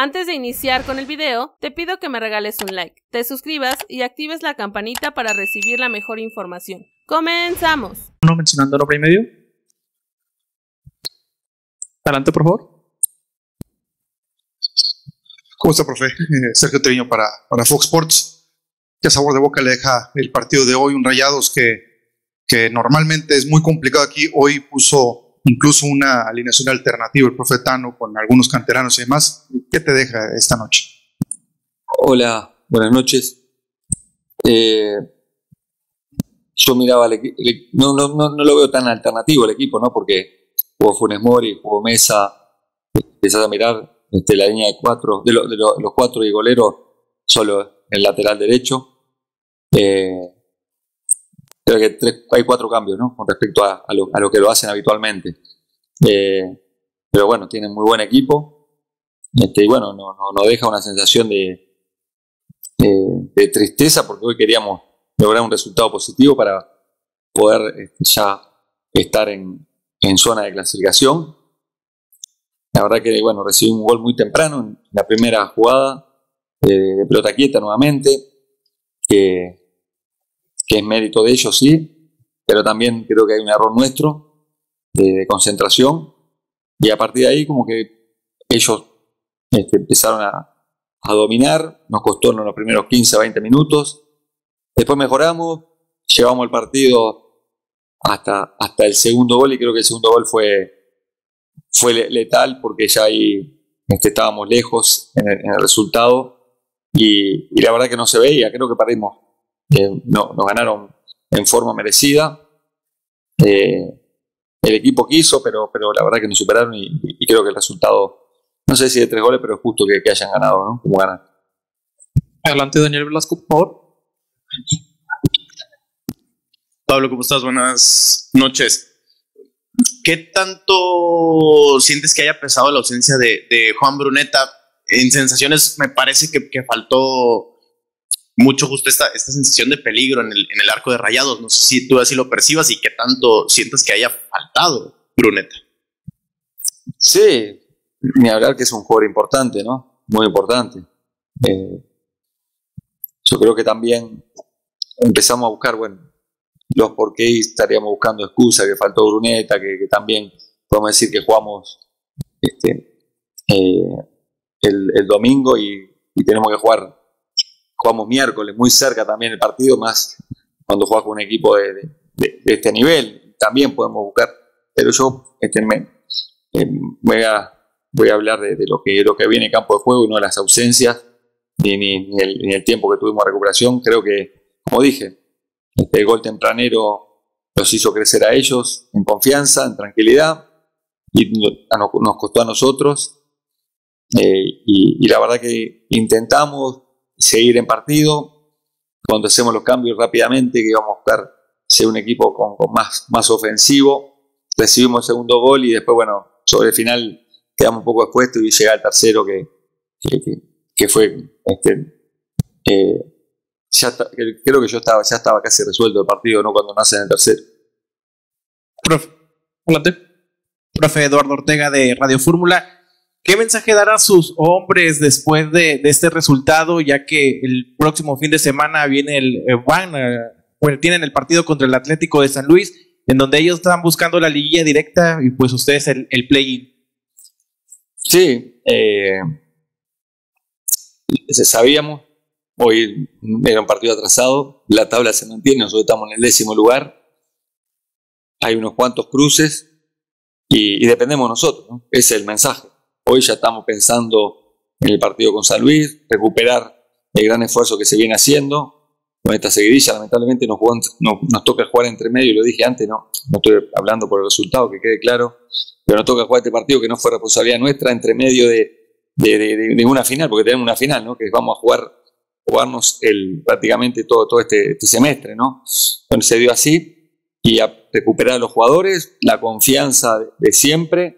Antes de iniciar con el video, te pido que me regales un like, te suscribas y actives la campanita para recibir la mejor información. ¡Comenzamos! ¿No mencionando nombre y medio? Adelante, por favor. ¿Cómo está, profe? Eh, Sergio Treviño para, para Fox Sports. ¿Qué sabor de boca le deja el partido de hoy? Un Rayados que, que normalmente es muy complicado aquí. Hoy puso incluso una alineación alternativa el profe Tano con algunos canteranos y demás. ¿Qué te deja esta noche? Hola, buenas noches. Eh, yo miraba el equipo, no, no, no, no, lo veo tan alternativo el equipo, ¿no? Porque jugó Funes Mori, jugó Mesa, empezás a mirar este, la línea de cuatro, de, lo, de lo, los cuatro y golero, solo el lateral derecho. Eh, creo que hay cuatro cambios, ¿no? Con respecto a, a, lo, que lo hacen habitualmente. Eh, pero bueno, tienen muy buen equipo. Este, y bueno, nos no, no deja una sensación de, de, de, tristeza porque hoy queríamos lograr un resultado positivo para poder este, ya estar en, en, zona de clasificación. La verdad que bueno, recibí un gol muy temprano en la primera jugada eh, de pelota quieta nuevamente, que que es mérito de ellos, sí, pero también creo que hay un error nuestro de, concentración. Y a partir de ahí como que ellos este, empezaron a, dominar, nos costó en los primeros 15, 20 minutos, después mejoramos, llevamos el partido hasta, hasta el segundo gol y creo que el segundo gol fue, fue letal porque ya ahí este, estábamos lejos en el, en el resultado. Y, y la verdad que no se veía, creo que perdimos eh, no, nos ganaron en forma merecida. Eh, el equipo quiso, pero, pero la verdad que nos superaron y, y, creo que el resultado, no sé si de tres goles, pero es justo que, que hayan ganado, ¿no? Como ganan. Adelante, Daniel Velasco, por favor. Pablo, ¿cómo estás? Buenas noches. ¿Qué tanto sientes que haya pesado la ausencia de, de Juan Bruneta? En sensaciones me parece que, que faltó mucho justo esta, esta sensación de peligro en el, en el, arco de rayados. No sé si tú así lo percibas y qué tanto sientes que haya faltado Bruneta. Sí, ni hablar que es un jugador importante, ¿no? Muy importante. Eh, yo creo que también empezamos a buscar, bueno, los por qué estaríamos buscando excusas, que faltó Bruneta, que, que también podemos decir que jugamos este, eh, el, el, domingo y, y tenemos que jugar jugamos miércoles, muy cerca también el partido, más cuando juegas con un equipo de, este nivel, también podemos buscar, pero yo este, me, eh, voy, a, voy a hablar de, lo, que, lo que viene en campo de juego y no de las ausencias, ni, ni, ni, el, tiempo que tuvimos de recuperación, creo que, como dije, este gol tempranero los hizo crecer a ellos en confianza, en tranquilidad, y nos costó a nosotros, eh, y la verdad que intentamos seguir en partido, cuando hacemos los cambios rápidamente, que íbamos a buscar ser un equipo con, con, más, más ofensivo, recibimos el segundo gol y después, bueno, sobre el final quedamos un poco expuestos y llega el tercero que, que, que fue, este, eh, ya creo que yo estaba, ya estaba casi resuelto el partido, ¿no? Cuando nace en el tercero. Profe, adelante. Profe Eduardo Ortega de Radio Fórmula. ¿Qué mensaje dará a sus hombres después de, este resultado, ya que el próximo fin de semana viene el eh, van, tienen el partido contra el Atlético de San Luis, en donde ellos están buscando la liguilla directa y pues ustedes el, el play-in? Sí, eh, sabíamos, hoy era un partido atrasado, la tabla se mantiene, nosotros estamos en el décimo lugar, hay unos cuantos cruces y, y dependemos nosotros, ¿no? ese es el mensaje Hoy ya estamos pensando en el partido con San Luis, recuperar el gran esfuerzo que se viene haciendo con esta seguidilla. Lamentablemente nos, toca jugar entre medio, lo dije antes, no, no estoy hablando por el resultado, que quede claro, pero nos toca jugar este partido que no fue responsabilidad nuestra entre medio de, de, una final, porque tenemos una final, ¿no? que vamos a jugar jugarnos el, prácticamente todo, todo este, este semestre. ¿no? Entonces se dio así y a recuperar a los jugadores, la confianza de siempre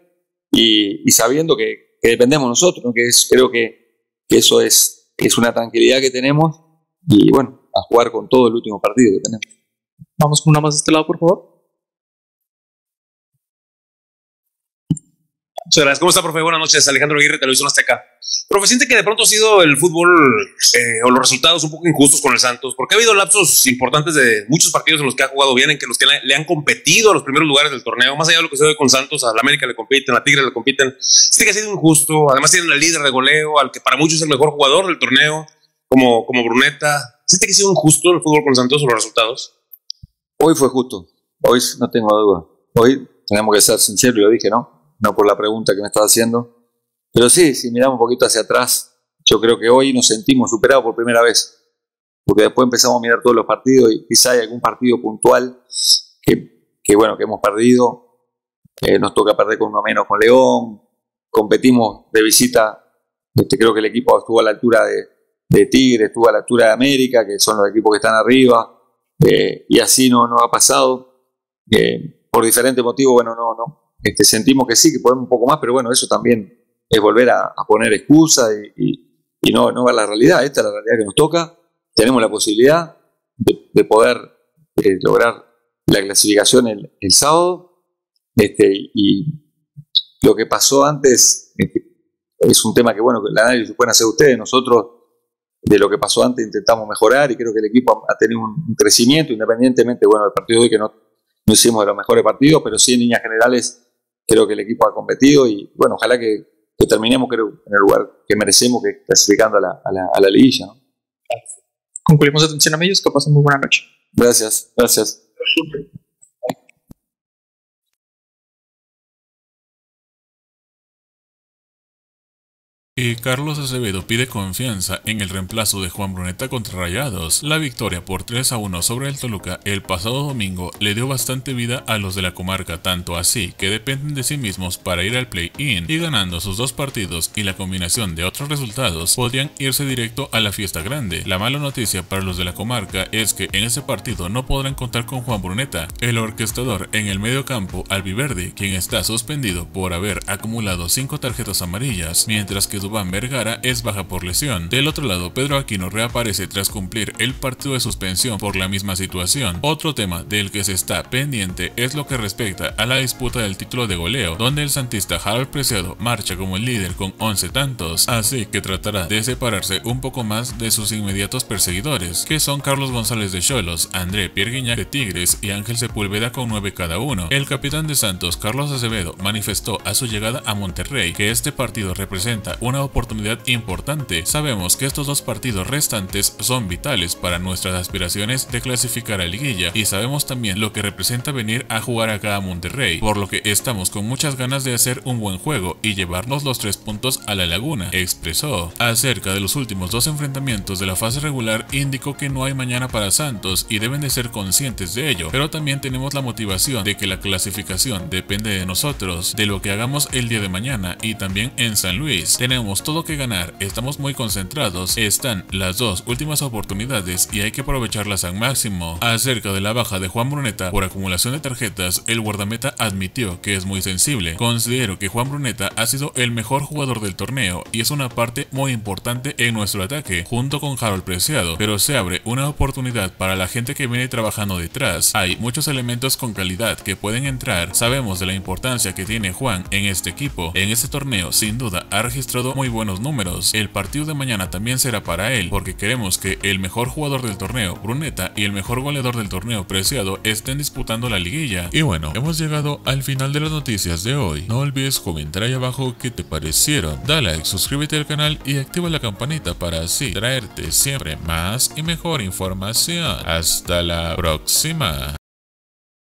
y, sabiendo que, dependemos nosotros, ¿no? que es, creo que, que eso es, es, una tranquilidad que tenemos y bueno, a jugar con todo el último partido que tenemos. Vamos con una más de este lado, por favor. Muchas. ¿Cómo está, profe? Buenas noches. Alejandro Aguirre, Televisión Azteca. Profe, siente que de pronto ha sido el fútbol eh, o los resultados un poco injustos con el Santos, porque ha habido lapsos importantes de muchos partidos en los que ha jugado bien, en que los que le, han competido a los primeros lugares del torneo, más allá de lo que se ve con Santos, a la América le compiten, a la Tigre le compiten. Siente que ha sido injusto. Además, tienen al líder de goleo, al que para muchos es el mejor jugador del torneo, como, como Bruneta. ¿Siente que ha sido injusto el fútbol con Santos o los resultados? Hoy fue justo. Hoy no tengo duda. Hoy tenemos que ser sinceros, y lo dije, ¿no? No por la pregunta que me estás haciendo. Pero sí, si miramos un poquito hacia atrás, yo creo que hoy nos sentimos superados por primera vez. Porque después empezamos a mirar todos los partidos y quizá hay algún partido puntual que, que bueno, que hemos perdido. Eh, nos toca perder con uno menos con León. Competimos de visita. Este, creo que el equipo estuvo a la altura de, de Tigre, estuvo a la altura de América, que son los equipos que están arriba. Eh, y así no, no ha pasado. Eh, por diferentes motivos, bueno, no, no. Este, sentimos que sí, que podemos un poco más, pero bueno, eso también es volver a, poner excusas y, no, no ver la realidad. Esta es la realidad que nos toca. Tenemos la posibilidad de, de poder eh, lograr la clasificación el, sábado. Este, y lo que pasó antes este, es un tema que, bueno, el análisis pueden hacer ustedes. Nosotros, de lo que pasó antes, intentamos mejorar y creo que el equipo ha, tenido un, un, crecimiento, independientemente, bueno, del partido de hoy que no, no hicimos de los mejores partidos, pero sí en líneas generales creo que el equipo ha competido y, bueno, ojalá que que terminemos creo, en el lugar que merecemos, que clasificando a la, a la, a la liguilla. ¿no? Concluimos atención a ellos, que pasen muy buena noche. Gracias, gracias. Y Carlos Acevedo pide confianza en el reemplazo de Juan Bruneta contra Rayados. La victoria por 3 a 1 sobre el Toluca el pasado domingo le dio bastante vida a los de la comarca, tanto así que dependen de sí mismos para ir al play-in y ganando sus dos partidos y la combinación de otros resultados podrían irse directo a la fiesta grande. La mala noticia para los de la comarca es que en ese partido no podrán contar con Juan Bruneta, el orquestador en el medio campo albiverde, quien está suspendido por haber acumulado 5 tarjetas amarillas, mientras que Dubán Vergara es baja por lesión. Del otro lado, Pedro Aquino reaparece tras cumplir el partido de suspensión por la misma situación. Otro tema del que se está pendiente es lo que respecta a la disputa del título de goleo, donde el santista Harold Preciado marcha como el líder con 11 tantos, así que tratará de separarse un poco más de sus inmediatos perseguidores, que son Carlos González de Cholos, André Pierguiñac de Tigres y Ángel Sepúlveda con 9 cada uno. El capitán de Santos, Carlos Acevedo, manifestó a su llegada a Monterrey que este partido representa una oportunidad importante. Sabemos que estos dos partidos restantes son vitales para nuestras aspiraciones de clasificar a liguilla y sabemos también lo que representa venir a jugar acá a Monterrey, por lo que estamos con muchas ganas de hacer un buen juego y llevarnos los tres puntos a la laguna, expresó. Acerca de los últimos dos enfrentamientos de la fase regular, indicó que no hay mañana para Santos y deben de ser conscientes de ello, pero también tenemos la motivación de que la clasificación depende de nosotros, de lo que hagamos el día de mañana y también en San Luis. Tenemos todo que ganar, estamos muy concentrados, están las dos últimas oportunidades y hay que aprovecharlas al máximo. Acerca de la baja de Juan Bruneta por acumulación de tarjetas, el guardameta admitió que es muy sensible. Considero que Juan Bruneta ha sido el mejor jugador del torneo y es una parte muy importante en nuestro ataque, junto con Harold Preciado, pero se abre una oportunidad para la gente que viene trabajando detrás. Hay muchos elementos con calidad que pueden entrar, sabemos de la importancia que tiene Juan en este equipo. En este torneo, sin duda, ha registrado muy buenos números. El partido de mañana también será para él, porque queremos que el mejor jugador del torneo, Bruneta, y el mejor goleador del torneo, Preciado, estén disputando la liguilla. Y bueno, hemos llegado al final de las noticias de hoy. No olvides comentar ahí abajo qué te parecieron. Dale like, suscríbete al canal y activa la campanita para así traerte siempre más y mejor información. Hasta la próxima.